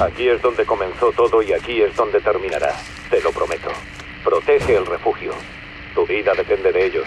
Aquí es donde comenzó todo y aquí es donde terminará. Te lo prometo. Protege el refugio. Tu vida depende de ellos.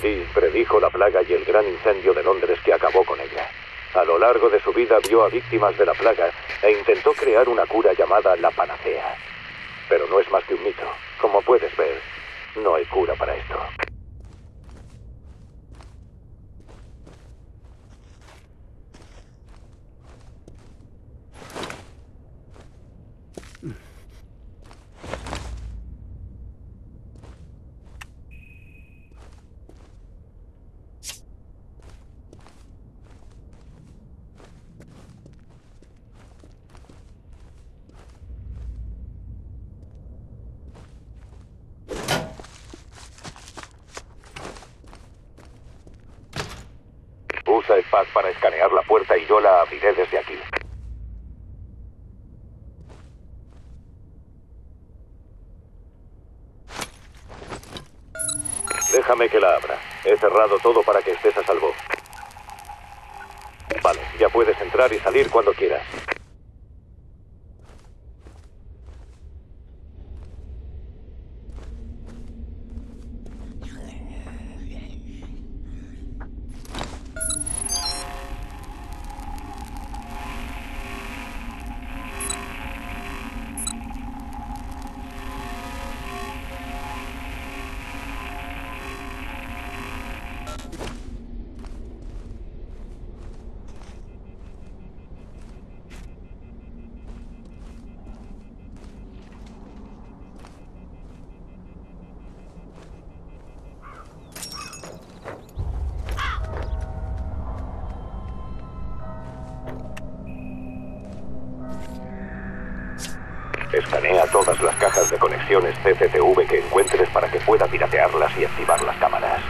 Predijo la plaga y el gran incendio de Londres que acabó con ella. A lo largo de su vida vio a víctimas de la plaga e intentó crear una cura llamada la panacea. Pero no es más que un mito. Como puedes ver, no hay cura para esto. Usa pad para escanear la puerta y yo la abriré desde aquí. Déjame que la abra. He cerrado todo para que estés a salvo. Vale, ya puedes entrar y salir cuando quieras. Escanea todas las cajas de conexiones CCTV que encuentres para que pueda piratearlas y activar las cámaras.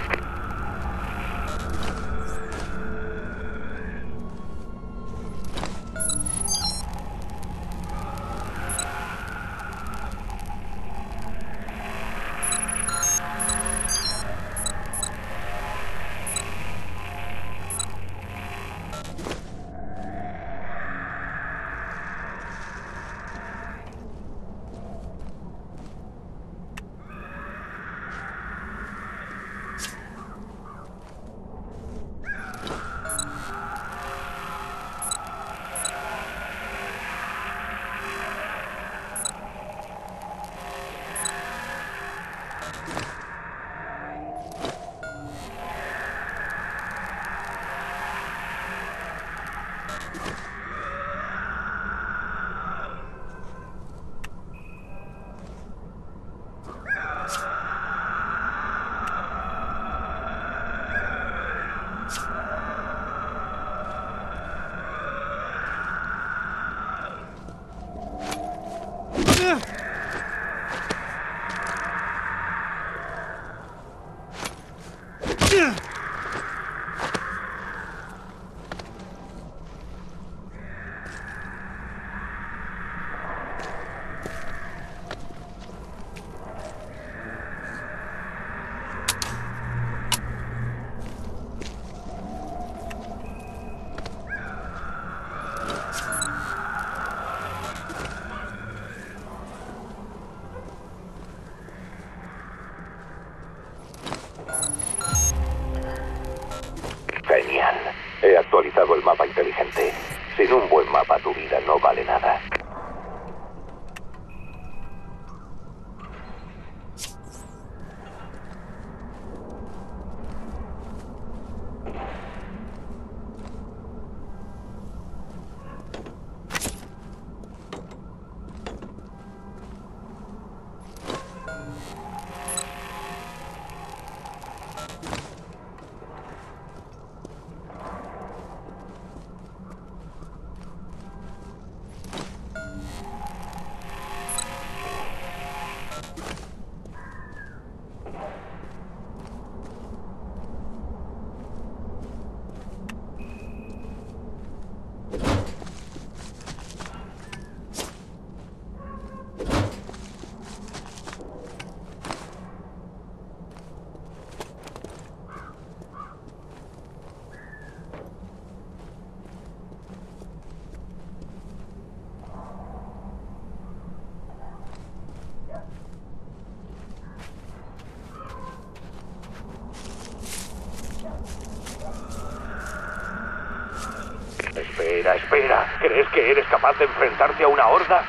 ¿Crees que eres capaz de enfrentarte a una horda?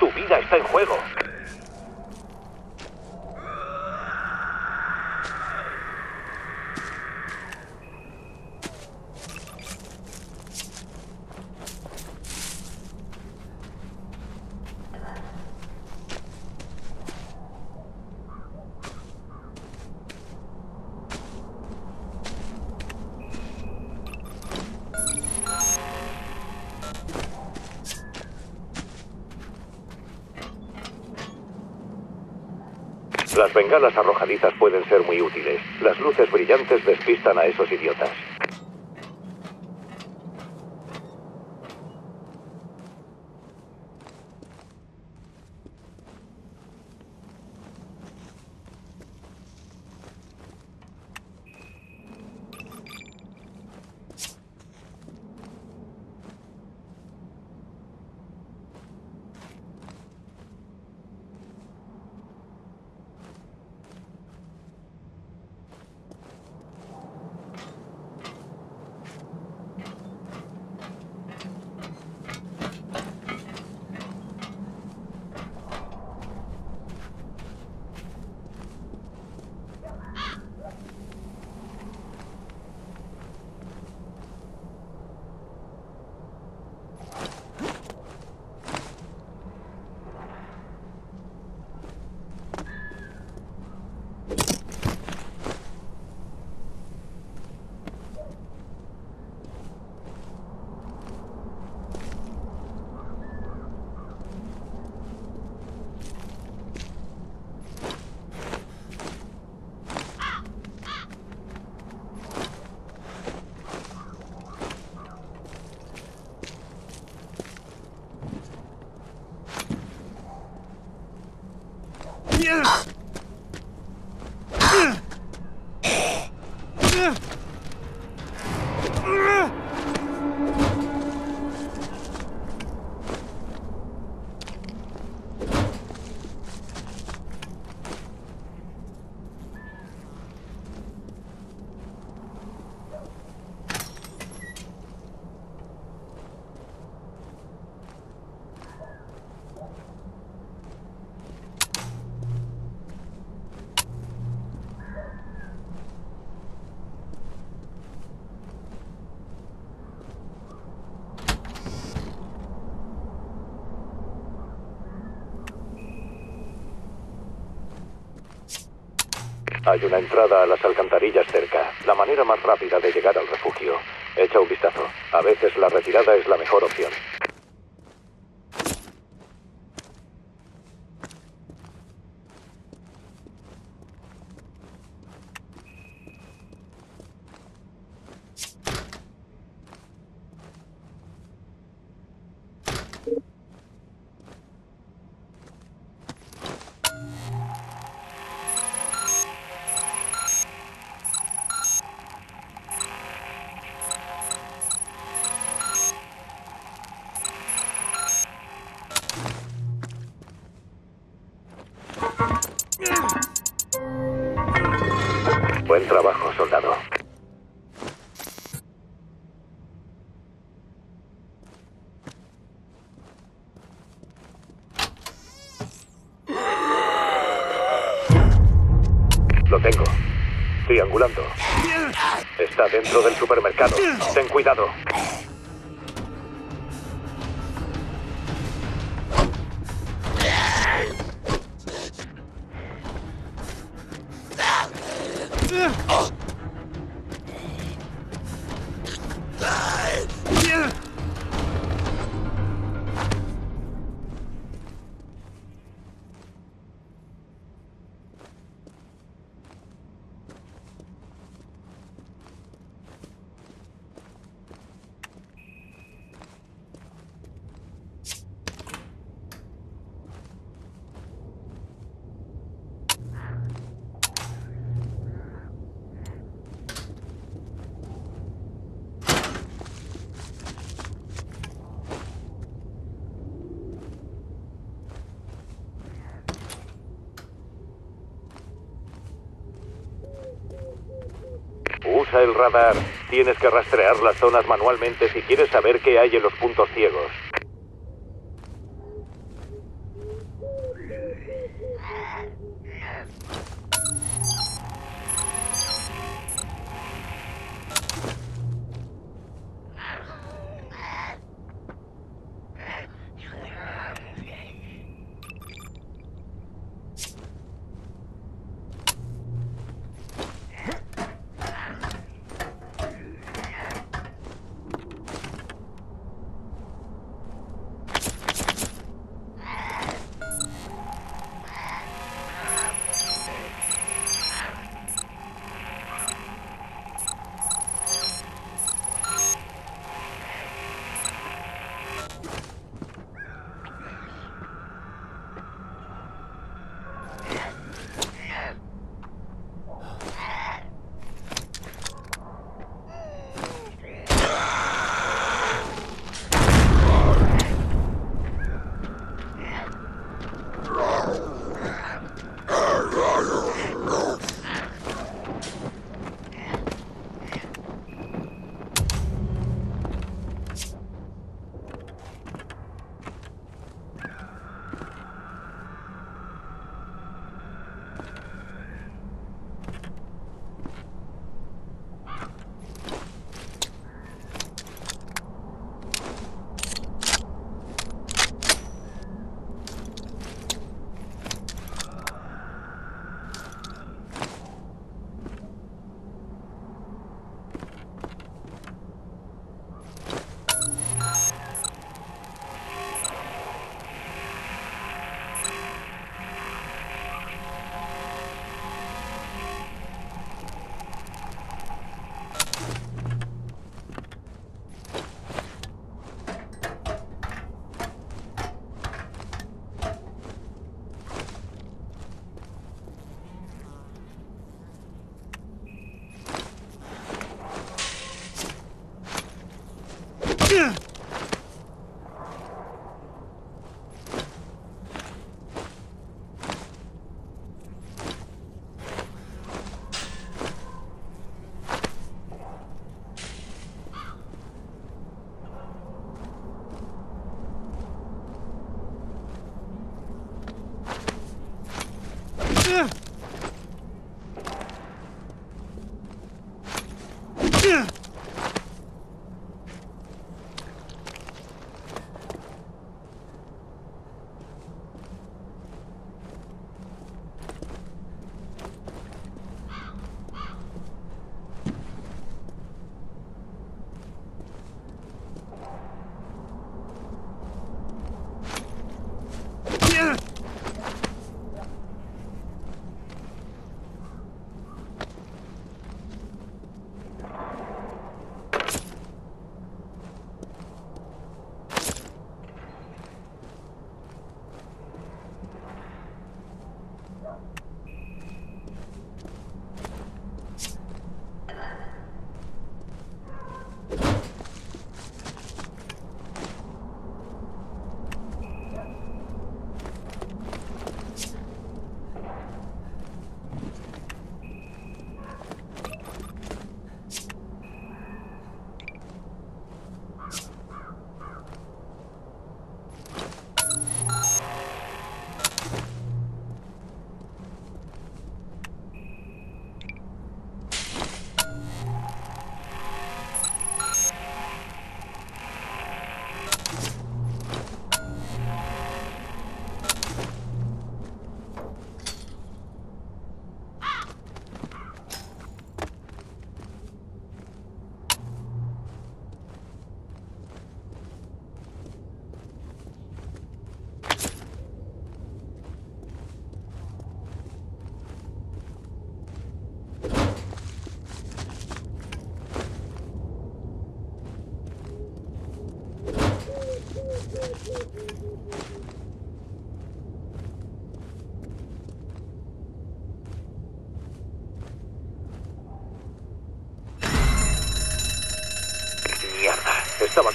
Tu vida está en juego. Las bengalas arrojadizas pueden ser muy útiles. Las luces brillantes despistan a esos idiotas. Yes! Hay una entrada a las alcantarillas cerca, la manera más rápida de llegar al refugio. Echa un vistazo. A veces la retirada es la mejor opción. Buen trabajo, soldado. Lo tengo. Triangulando. Está dentro del supermercado. Ten cuidado. El radar. Tienes que rastrear las zonas manualmente si quieres saber qué hay en los puntos ciegos.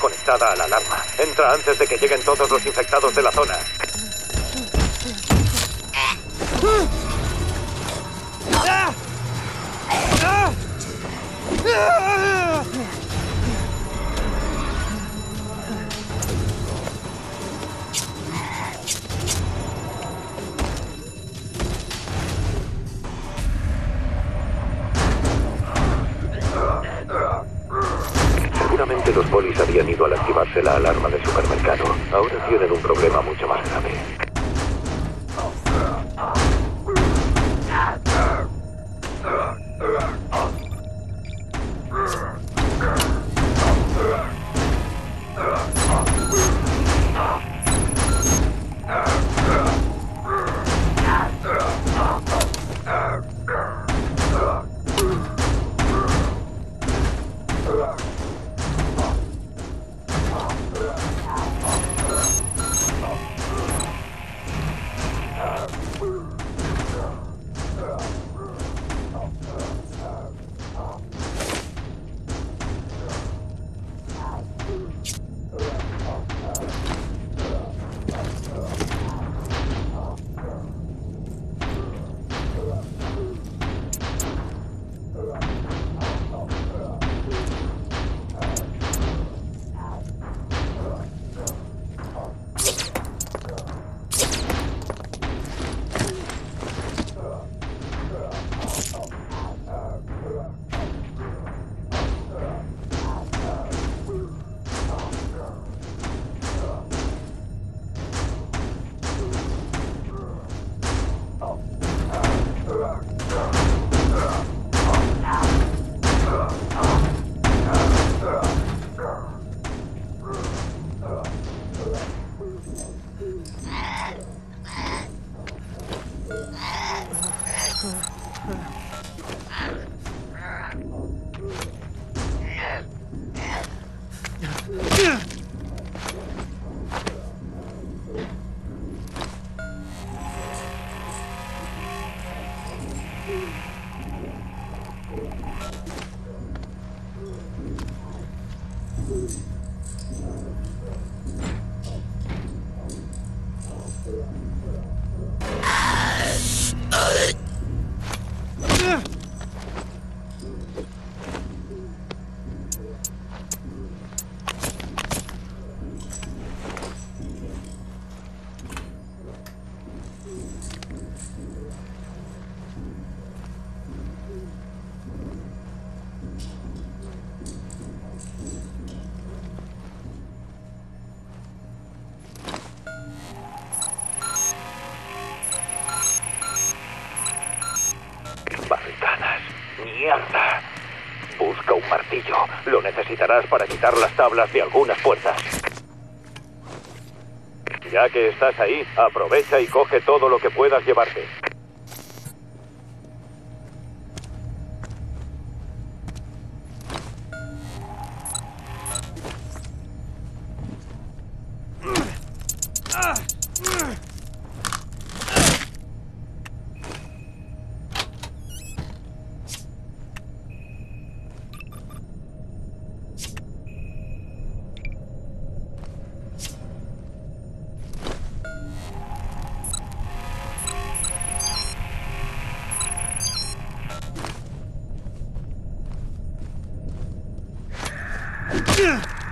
Conectada a la alarma. Entra antes de que lleguen todos los infectados de la zona. Tienen un problema mucho más grave. Necesitarás para quitar las tablas de algunas puertas. Ya que estás ahí, aprovecha y coge todo lo que puedas llevarte. Yeah.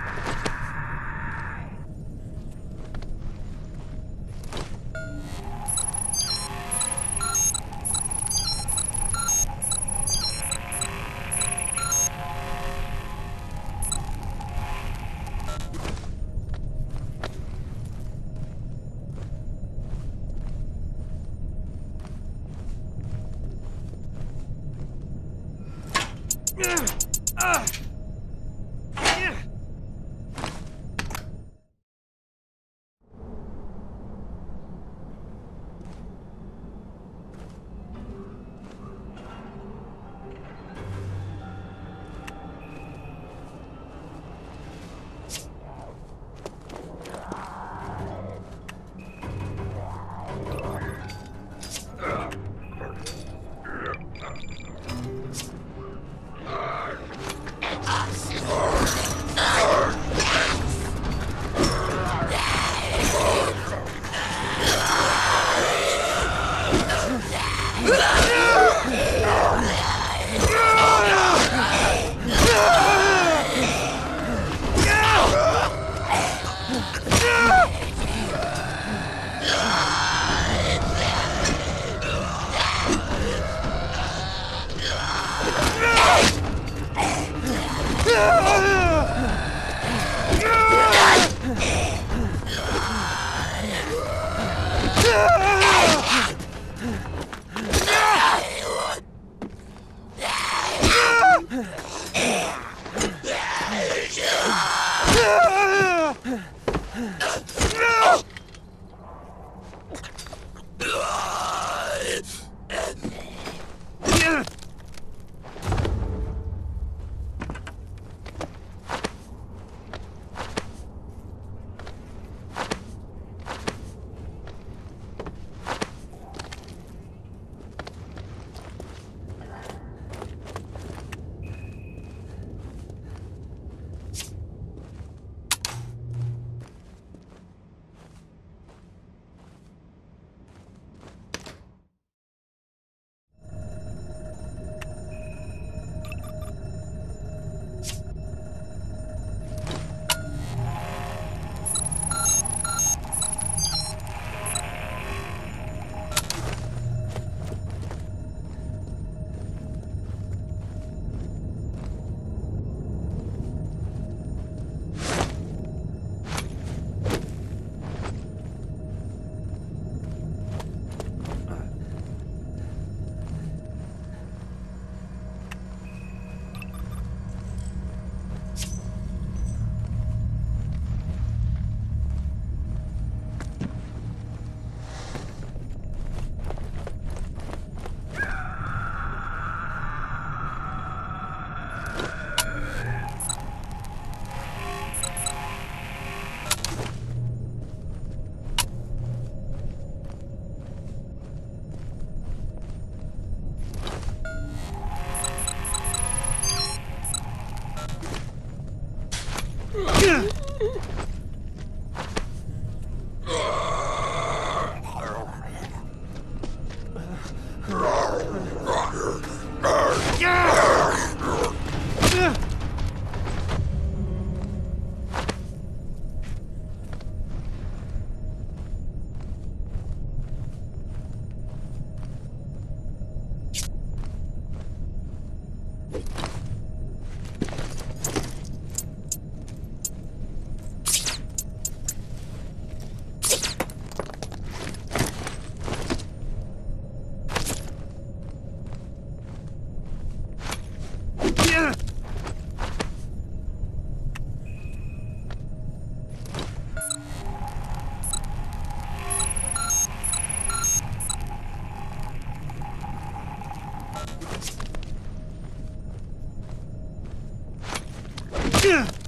Uh.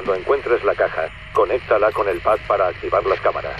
Cuando encuentres la caja, conéctala con el pad para activar las cámaras.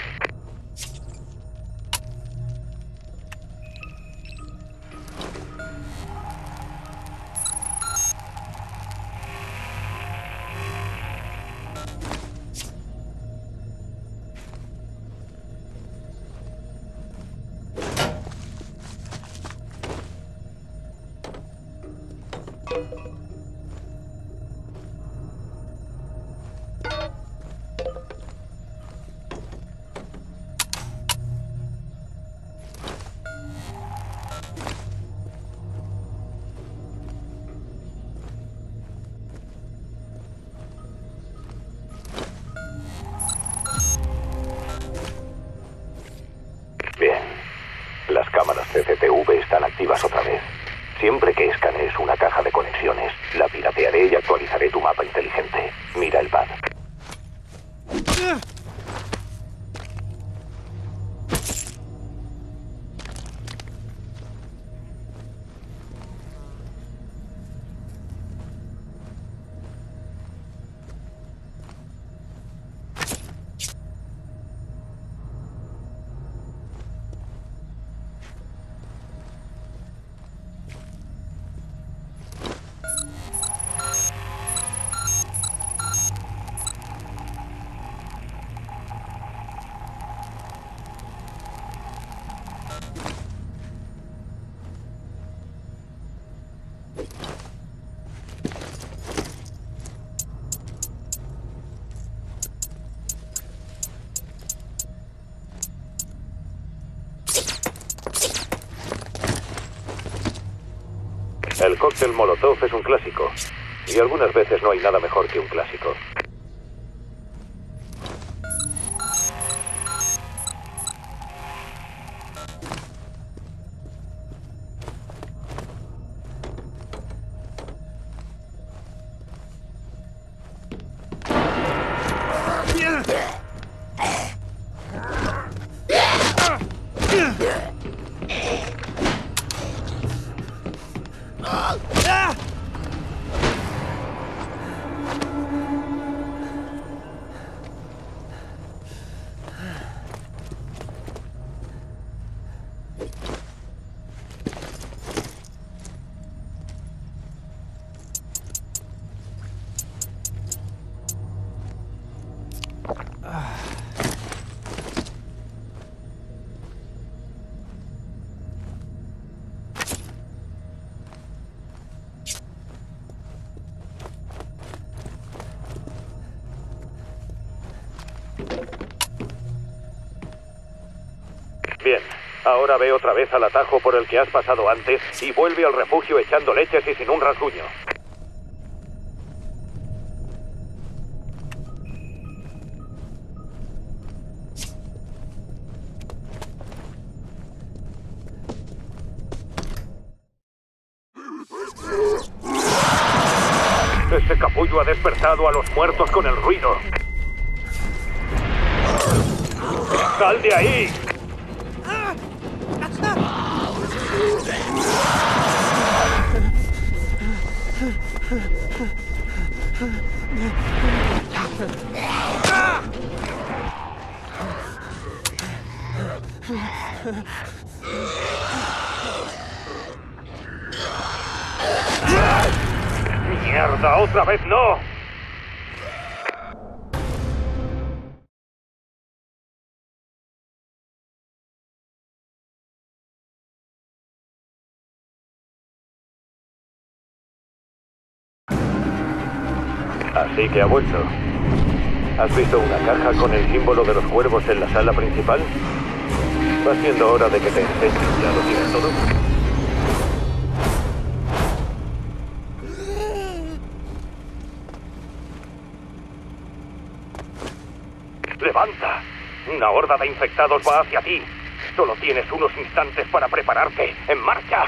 El Molotov es un clásico. Y algunas veces no hay nada mejor que un clásico. Ahora ve otra vez al atajo por el que has pasado antes y vuelve al refugio echando leches y sin un rasguño. Ese capullo ha despertado a los muertos con el ruido. ¡Sal de ahí! ¡Otra vez no! Así que ha vuelto. ¿Has visto una caja con el símbolo de los cuervos en la sala principal? Va siendo hora de que te enseñe. ¿Ya lo tienes todo? Una horda de infectados va hacia ti. Solo tienes unos instantes para prepararte. ¡En marcha!